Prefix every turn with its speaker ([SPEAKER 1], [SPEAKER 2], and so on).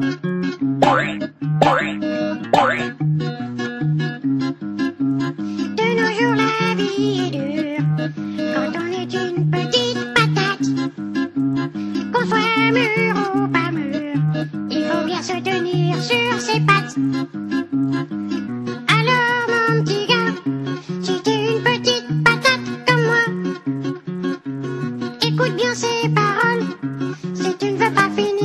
[SPEAKER 1] De nos jours, la vie est dure quand on est une petite patate. Qu'on soit mûr ou pas mûr, il faut bien se tenir sur ses pattes. Alors, mon petit gars, tu es une petite patate comme moi. Écoute bien ses paroles si tu ne veux pas finir.